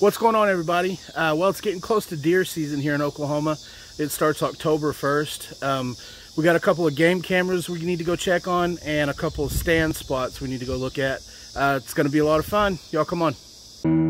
What's going on, everybody? Uh, well, it's getting close to deer season here in Oklahoma. It starts October 1st. Um, we got a couple of game cameras we need to go check on and a couple of stand spots we need to go look at. Uh, it's going to be a lot of fun. Y'all come on.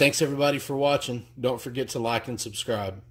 Thanks everybody for watching. Don't forget to like and subscribe.